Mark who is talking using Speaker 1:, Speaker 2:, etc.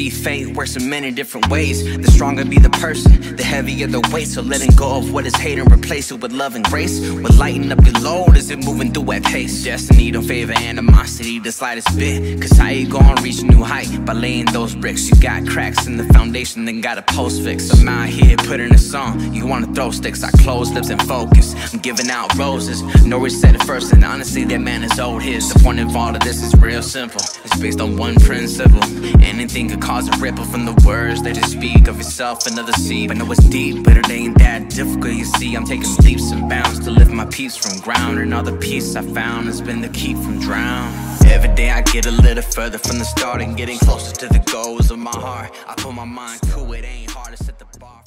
Speaker 1: See, fate works in many different ways. The stronger be the person, the heavier the weight. So letting go of what is hate and replace it with love and grace. Will lighten up your load as it moving through at pace. Destiny don't favor animosity the slightest bit. Cause how you gonna reach a new height? By laying those bricks. You got cracks in the foundation, then got a post fix. I'm out here putting a song. You wanna throw sticks, I close lips and focus. I'm giving out roses. No reset at first, and honestly, that man is old his. The point of all of this is real simple. It's based on one principle. Anything could cause a ripple from the words that you speak of yourself and others see. But know it's deep, but it ain't that difficult. You see, I'm taking leaps and bounds to lift my peace from ground. And all the peace I found has been the key from drown. Every day I get a little further from the start and getting closer to the goals of my heart. I put my mind to it, ain't hard to set the bar.